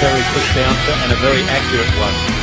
Very quick bouncer and a very accurate one.